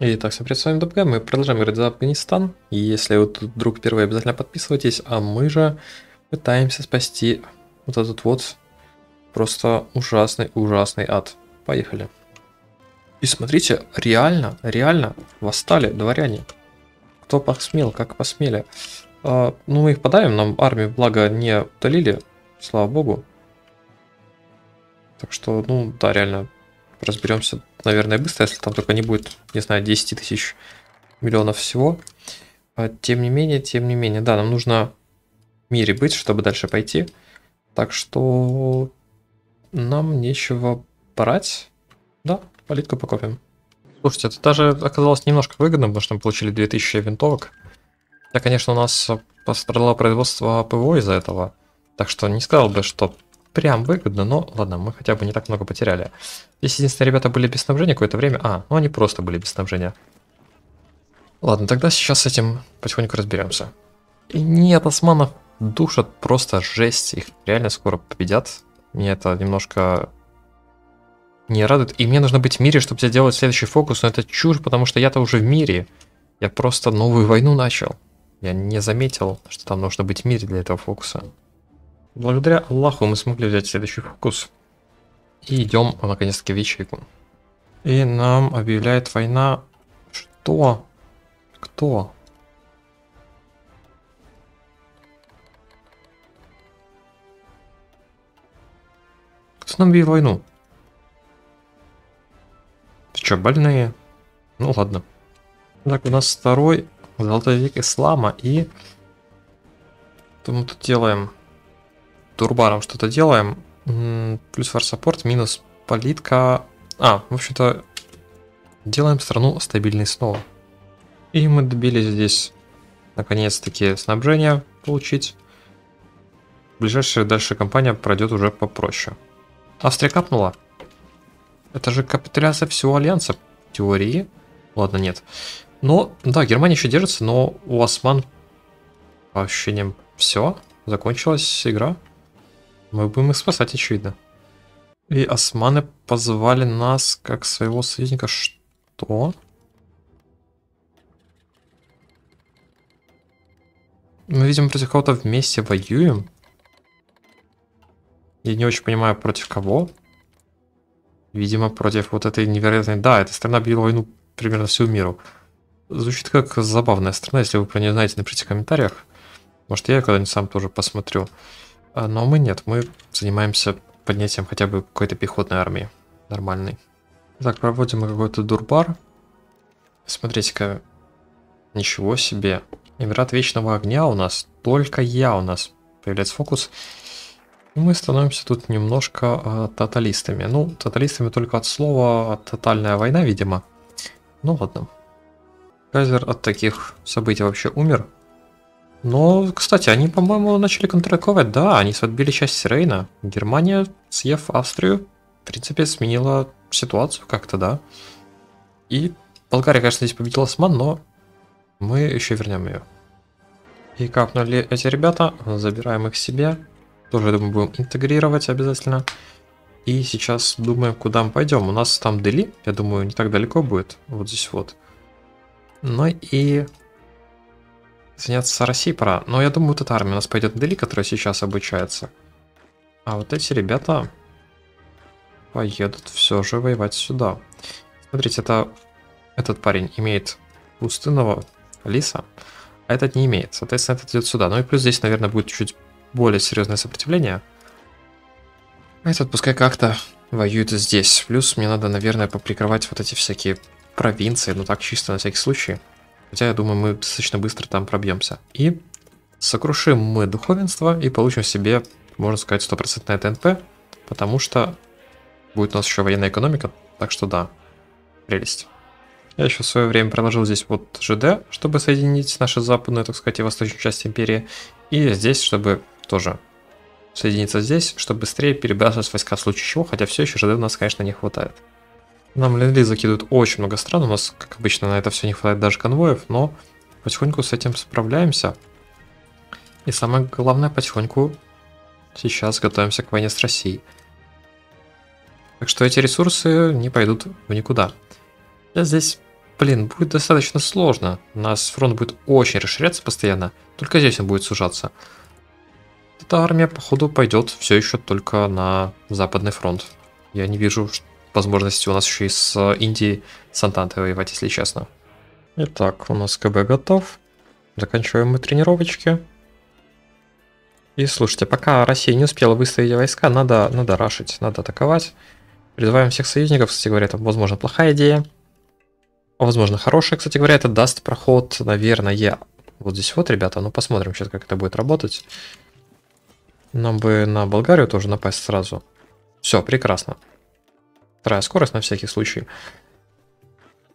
Итак, всем привет, с вами ДПГ, мы продолжаем играть за Афганистан. И если вы тут вдруг впервые, обязательно подписывайтесь, а мы же пытаемся спасти вот этот вот просто ужасный-ужасный ад. Поехали. И смотрите, реально, реально восстали дворяне. Кто посмел, как посмели. А, ну, мы их подавим, нам армию, благо, не удалили, слава богу. Так что, ну, да, реально, разберемся, наверное, быстро, если там только не будет, не знаю, 10 тысяч миллионов всего. А, тем не менее, тем не менее, да, нам нужно в мире быть, чтобы дальше пойти. Так что нам нечего брать. Да, политку покопим. Слушайте, это даже оказалось немножко выгодным, потому что мы получили 2000 винтовок. Я, конечно, у нас пострадало производство ПВО из-за этого. Так что не сказал бы, что прям выгодно, но ладно, мы хотя бы не так много потеряли. Здесь единственные ребята были без снабжения какое-то время. А, ну они просто были без снабжения. Ладно, тогда сейчас с этим потихоньку разберемся. И нет, османов душат просто жесть. Их реально скоро победят. Мне это немножко не радует. И мне нужно быть в мире, чтобы сделать следующий фокус. Но это чушь, потому что я-то уже в мире. Я просто новую войну начал. Я не заметил, что там нужно быть в мире для этого фокуса. Благодаря Аллаху мы смогли взять следующий фокус. И идем, наконец-таки, в ячейку. И нам объявляет война... Что? Кто? Кто нам объявил войну? Ты что, больные? Ну ладно. Так, у нас второй золотой век ислама и... Что мы тут делаем? Турбаром что-то делаем. Плюс форсаппорт, минус политка. А, в общем-то, делаем страну стабильной снова. И мы добились здесь, наконец-таки, снабжения получить. Ближайшая дальше компания пройдет уже попроще. Австрия капнула. Это же капитуляция всего Альянса. Теории. Ладно, нет. Но, да, Германия еще держится, но у Осман, по ощущениям, все. Закончилась игра. Мы будем их спасать, очевидно. И османы позвали нас как своего союзника. Что? Мы, видимо, против кого-то вместе воюем. Я не очень понимаю, против кого. Видимо, против вот этой невероятной... Да, эта страна объявила войну примерно всему миру. Звучит как забавная страна, если вы про нее знаете, напишите в комментариях. Может, я когда-нибудь сам тоже посмотрю. А, но мы нет, мы занимаемся поднятием хотя бы какой-то пехотной армии. Нормальной. Так, проводим какой-то дурбар. Смотрите-ка. Ничего себе. Эмират Вечного Огня у нас. Только я у нас. Появляется фокус. И мы становимся тут немножко э, тоталистами. Ну, тоталистами только от слова «тотальная война», видимо. Ну ладно. Кайзер от таких событий вообще умер. Но, кстати, они, по-моему, начали контратаковать. Да, они отбили часть Рейна. Германия, съев Австрию, в принципе, сменила ситуацию как-то, да. И Болгария, конечно, здесь победила Осман, но мы еще вернем ее. И капнули эти ребята, забираем их себе. Тоже, думаю, будем интегрировать обязательно. И сейчас думаем, куда мы пойдем. У нас там Дели, я думаю, не так далеко будет. Вот здесь вот. Ну и Заняться Россией пора. Но я думаю, вот эта армия у нас пойдет Дели, которая сейчас обучается. А вот эти ребята поедут все же воевать сюда. Смотрите, это этот парень имеет пустынного лиса, а этот не имеет. Соответственно, этот идет сюда. Ну и плюс здесь, наверное, будет чуть более серьезное сопротивление. А этот пускай как-то воюет здесь. Плюс мне надо, наверное, поприкрывать вот эти всякие провинции, ну так чисто на всякий случай. Хотя, я думаю, мы достаточно быстро там пробьемся. И сокрушим мы духовенство и получим себе, можно сказать, стопроцентное ТНП, потому что будет у нас еще военная экономика, так что да, прелесть. Я еще в свое время проложил здесь вот ЖД, чтобы соединить наши западную, так сказать, и восточную часть империи. И здесь, чтобы тоже соединиться здесь, чтобы быстрее перебрасывать войска в случае чего, хотя все еще ЖД у нас, конечно, не хватает. Нам ленд закидывают очень много стран, у нас, как обычно, на это все не хватает даже конвоев, но потихоньку с этим справляемся. И самое главное, потихоньку сейчас готовимся к войне с Россией. Так что эти ресурсы не пойдут в никуда. Я здесь блин, будет достаточно сложно. У нас фронт будет очень расширяться постоянно. Только здесь он будет сужаться. Эта армия, походу, пойдет все еще только на западный фронт. Я не вижу возможности у нас еще и с Индией, с воевать, если честно. Итак, у нас КБ готов. Заканчиваем мы тренировочки. И слушайте, пока Россия не успела выставить войска, надо, надо рашить, надо атаковать. Призываем всех союзников, кстати говоря, это, возможно, плохая идея. Возможно, хорошая, кстати говоря, это даст проход, наверное, вот здесь вот, ребята. Ну, посмотрим сейчас, как это будет работать. Нам бы на Болгарию тоже напасть сразу. Все, прекрасно. Вторая скорость на всякий случай.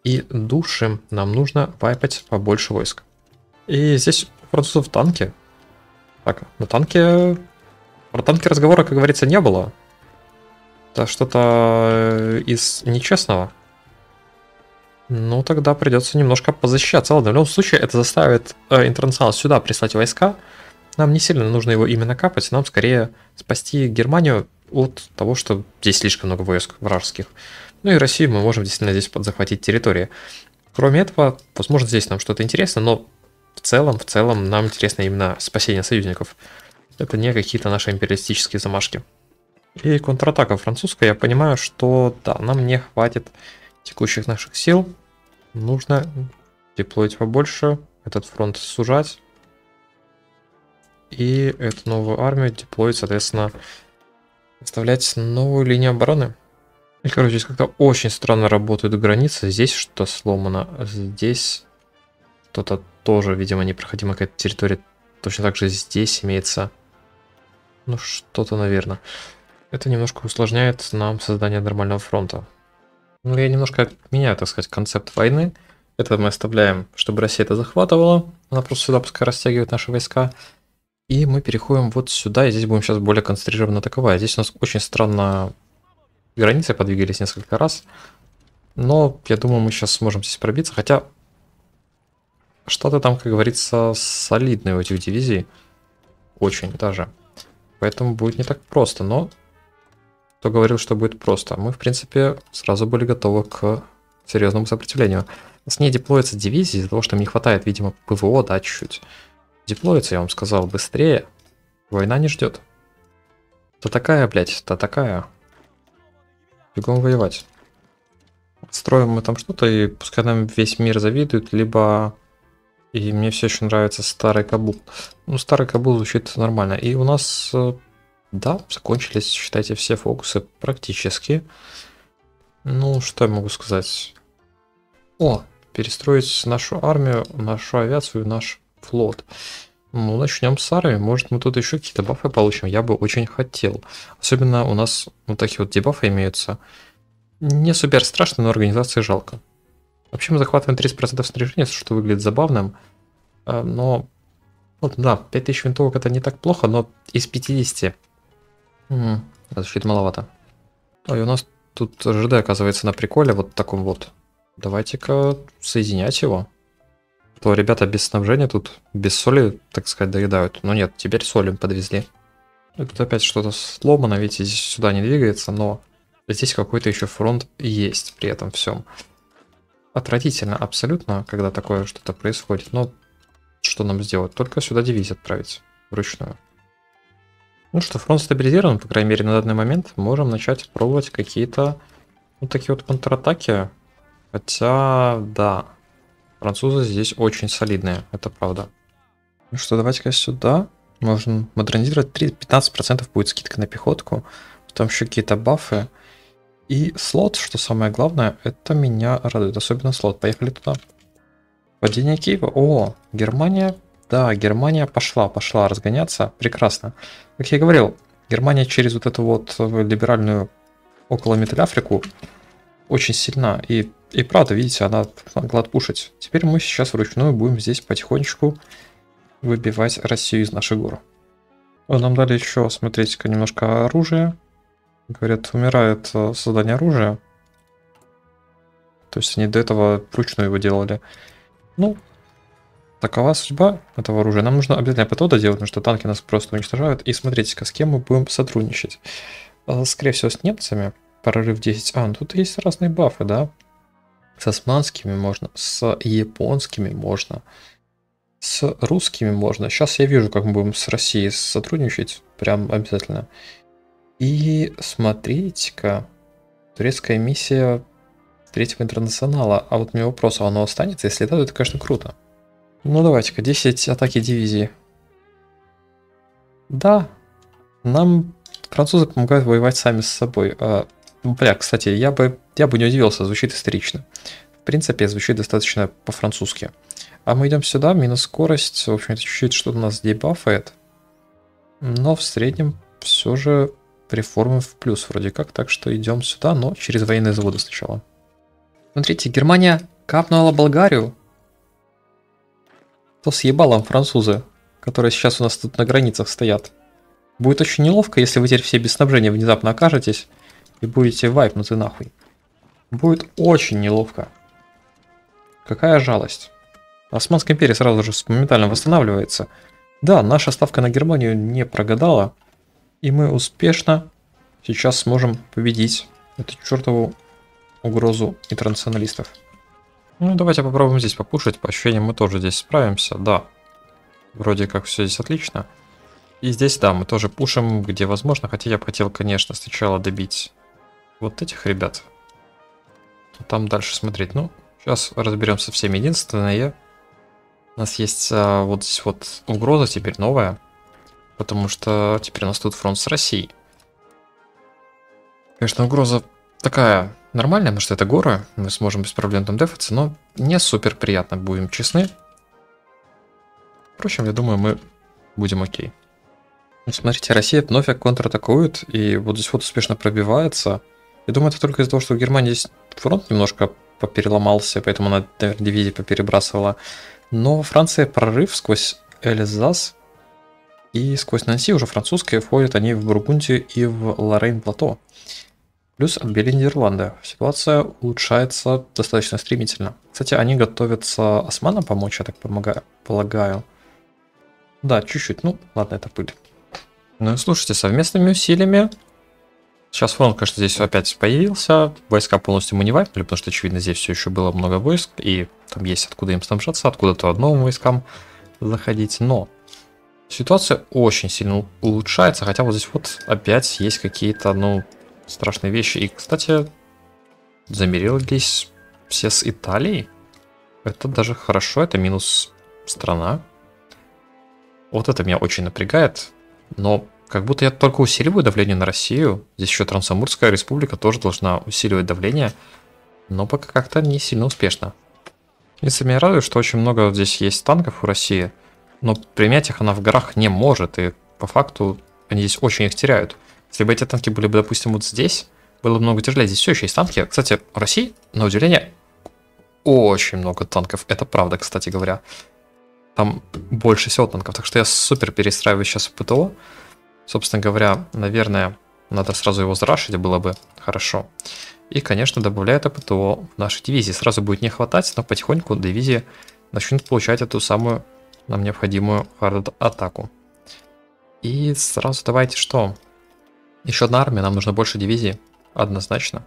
И душим нам нужно вайпать побольше войск. И здесь у французов танки. Так, на танке... Про танки разговора, как говорится, не было. Это что-то э, из нечестного. Ну, тогда придется немножко позащищаться. Ладно, в любом случае, это заставит э, Интернационал сюда прислать войска. Нам не сильно нужно его именно капать, нам скорее спасти Германию от того, что здесь слишком много войск вражеских. Ну и Россию мы можем действительно здесь захватить территории. Кроме этого, возможно, здесь нам что-то интересно, но в целом, в целом нам интересно именно спасение союзников. Это не какие-то наши империалистические замашки. И контратака французская, я понимаю, что да, нам не хватит текущих наших сил. Нужно деплоить побольше, этот фронт сужать. И эту новую армию деплоить, соответственно, оставлять новую линию обороны. И, короче, здесь как-то очень странно работают границы. Здесь что-то сломано, здесь что-то тоже, видимо, непроходимая какая-то территория. Точно так же здесь имеется, ну, что-то, наверное. Это немножко усложняет нам создание нормального фронта. Ну, я немножко меняю, так сказать, концепт войны. Это мы оставляем, чтобы Россия это захватывала. Она просто сюда пускай растягивает наши войска. И мы переходим вот сюда, и здесь будем сейчас более концентрированно атаковать. Здесь у нас очень странно границы подвигались несколько раз. Но я думаю, мы сейчас сможем здесь пробиться. Хотя штаты там, как говорится, солидные у этих дивизий. Очень даже. Поэтому будет не так просто. Но кто говорил, что будет просто? Мы, в принципе, сразу были готовы к серьезному сопротивлению. С ней деплоится дивизии из-за того, что им не хватает, видимо, ПВО, да, чуть-чуть. Деплоится, я вам сказал, быстрее. Война не ждет. То такая, блядь, то такая. Бегом воевать. Строим мы там что-то, и пускай нам весь мир завидует, либо... И мне все еще нравится старый Кабул. Ну, старый Кабул звучит нормально. И у нас, э, да, закончились, считайте, все фокусы практически. Ну, что я могу сказать? О, перестроить нашу армию, нашу авиацию, наш флот. Ну, начнем с армии. Может, мы тут еще какие-то бафы получим. Я бы очень хотел. Особенно у нас вот такие вот дебафы имеются. Не супер страшно, но организации жалко. Вообще мы захватываем 30% снаряжения, что выглядит забавным. А, но, вот да, 5000 винтовок это не так плохо, но из 50. Угу, это маловато. Ой, у нас тут ЖД оказывается на приколе, вот таком вот. Давайте-ка соединять его то ребята без снабжения тут без соли, так сказать, доедают. Но нет, теперь солью подвезли. Тут опять что-то сломано, видите, здесь сюда не двигается, но здесь какой-то еще фронт есть при этом всем. Отвратительно абсолютно, когда такое что-то происходит. Но что нам сделать? Только сюда дивизию отправить вручную. Ну что, фронт стабилизирован, по крайней мере, на данный момент. Можем начать пробовать какие-то вот такие вот контратаки. Хотя, да, Французы здесь очень солидные, это правда. Ну что, давайте-ка сюда. Можно модернизировать. 15% будет скидка на пехотку. Потом еще какие-то бафы. И слот, что самое главное, это меня радует. Особенно слот. Поехали туда. Падение Киева. О, Германия. Да, Германия пошла, пошла разгоняться. Прекрасно. Как я говорил, Германия через вот эту вот либеральную около Миттель Африку очень сильна. И и правда, видите, она могла отпушить. Теперь мы сейчас вручную будем здесь потихонечку выбивать Россию из наших гор. Нам дали еще, смотрите-ка, немножко оружия. Говорят, умирает э, создание оружия. То есть они до этого вручную его делали. Ну, такова судьба этого оружия. Нам нужно обязательно ПТО доделать, потому что танки нас просто уничтожают. И смотрите-ка, с кем мы будем сотрудничать. Э, скорее всего, с немцами. Прорыв 10. А, ну тут есть разные бафы, да? С османскими можно, с японскими можно, с русскими можно. Сейчас я вижу, как мы будем с Россией сотрудничать, прям обязательно. И смотрите-ка, турецкая миссия третьего интернационала. А вот у меня вопрос, а оно останется? Если да, то это, конечно, круто. Ну давайте-ка, 10 атаки дивизии. Да, нам французы помогают воевать сами с собой. А, бля, кстати, я бы, я бы не удивился, звучит исторично. В принципе, звучит достаточно по-французски. А мы идем сюда, минус скорость, в общем, это чуть-чуть что-то нас дебафает. Но в среднем все же реформы в плюс вроде как, так что идем сюда, но через военные заводы сначала. Смотрите, Германия капнула Болгарию. То съебалом французы, которые сейчас у нас тут на границах стоят. Будет очень неловко, если вы теперь все без снабжения внезапно окажетесь и будете вайпнуты нахуй. Будет очень неловко. Какая жалость. Османская империя сразу же моментально восстанавливается. Да, наша ставка на Германию не прогадала, и мы успешно сейчас сможем победить эту чертову угрозу интернационалистов. Ну, давайте попробуем здесь попушить. По ощущениям мы тоже здесь справимся. Да, вроде как все здесь отлично. И здесь, да, мы тоже пушим, где возможно. Хотя я бы хотел, конечно, сначала добить вот этих ребят. А там дальше смотреть. Ну, сейчас разберемся всеми. Единственное, у нас есть а, вот здесь вот угроза теперь новая. Потому что теперь у нас тут фронт с Россией. Конечно, угроза такая нормальная, потому что это горы. Мы сможем без проблем там дефаться, но не супер приятно, будем честны. Впрочем, я думаю, мы будем окей. Ну, смотрите, Россия вновь контратакует, и вот здесь вот успешно пробивается. Я думаю, это только из-за того, что у Германии здесь фронт немножко попереломался, поэтому она, наверное, дивизии поперебрасывала. Но Франция прорыв сквозь Эльзас и сквозь Нанси уже французские входят они в Бургундию и в Лоррейн-плато. Плюс отбили Нидерланды. Ситуация улучшается достаточно стремительно. Кстати, они готовятся османам помочь, я так помогаю, полагаю. Да, чуть-чуть. Ну, ладно, это пыль. Ну и слушайте, совместными усилиями. Сейчас фронт, конечно, здесь опять появился. Войска полностью мы не вайпнули, потому что, очевидно, здесь все еще было много войск. И там есть откуда им снабжаться, откуда-то новым войскам заходить. Но ситуация очень сильно улучшается. Хотя вот здесь вот опять есть какие-то, ну, страшные вещи. И, кстати, замерились все с Италией. Это даже хорошо, это минус страна. Вот это меня очень напрягает. Но как будто я только усиливаю давление на Россию. Здесь еще Трансамурская республика тоже должна усиливать давление. Но пока как-то не сильно успешно. Единственное, меня радует, что очень много здесь есть танков у России. Но применять их она в горах не может. И по факту они здесь очень их теряют. Если бы эти танки были бы, допустим, вот здесь, было бы много тяжелее. Здесь все еще есть танки. Кстати, в России, на удивление, очень много танков. Это правда, кстати говоря. Там больше всего танков, так что я супер перестраиваю сейчас в ПТО. Собственно говоря, наверное, надо сразу его зарашить, было бы хорошо. И, конечно, добавляю это ПТО в нашей дивизии. Сразу будет не хватать, но потихоньку дивизии начнут получать эту самую нам необходимую хард-атаку. И сразу давайте что? Еще одна армия, нам нужно больше дивизий, однозначно.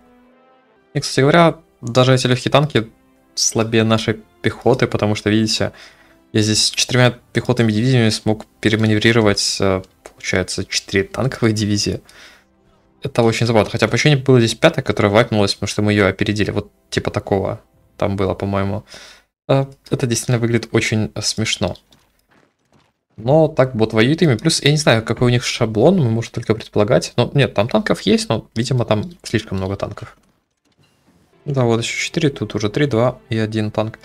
И, кстати говоря, даже эти легкие танки слабее нашей пехоты, потому что, видите, я здесь четырьмя пехотными дивизиями смог переманеврировать, э, получается, четыре танковые дивизии. Это очень забавно. Хотя по ощущениям было здесь пятая, которая вайпнулась, потому что мы ее опередили. Вот типа такого там было, по-моему. Э, это действительно выглядит очень смешно. Но так вот воюет ими. Плюс я не знаю, какой у них шаблон, мы можем только предполагать. Но нет, там танков есть, но, видимо, там слишком много танков. Да, вот еще 4, тут уже 3, 2 и 1 танк.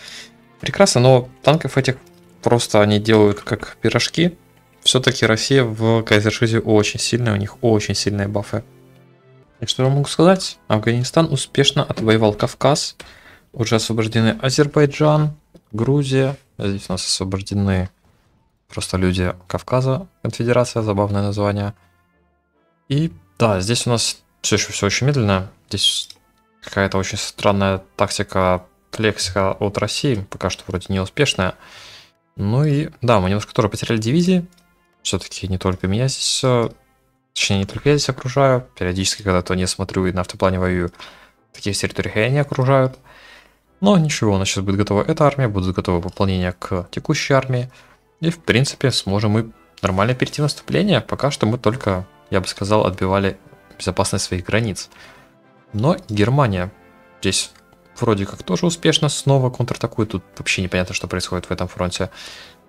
Прекрасно, но танков этих просто они делают как пирожки. Все-таки Россия в Кайзершизе очень сильная, у них очень сильные бафы. И что я могу сказать? Афганистан успешно отвоевал Кавказ. Уже освобождены Азербайджан, Грузия. Здесь у нас освобождены просто люди Кавказа, конфедерация, забавное название. И да, здесь у нас все еще все очень медленно. Здесь какая-то очень странная тактика флексика от России, пока что вроде неуспешная. Ну и да, мы немножко тоже потеряли дивизии. Все-таки не только меня здесь, точнее, не только я здесь окружаю. Периодически, когда то не смотрю и на автоплане воюю, такие территории они окружают. Но ничего, у нас сейчас будет готова эта армия, будут готовы пополнения к текущей армии. И, в принципе, сможем мы нормально перейти в наступление. Пока что мы только, я бы сказал, отбивали безопасность своих границ. Но Германия здесь вроде как тоже успешно снова контратакует. Тут вообще непонятно, что происходит в этом фронте.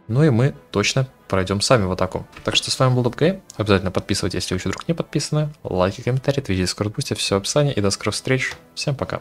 Ну и мы точно пройдем сами в атаку. Так что с вами был DubGame. Обязательно подписывайтесь, если вы еще вдруг не подписаны. Лайки, комментарии, твити, скоростбусти, все в описании. И до скорых встреч. Всем пока.